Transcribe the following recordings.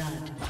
blood.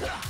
Yeah.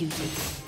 Executed.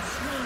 Slain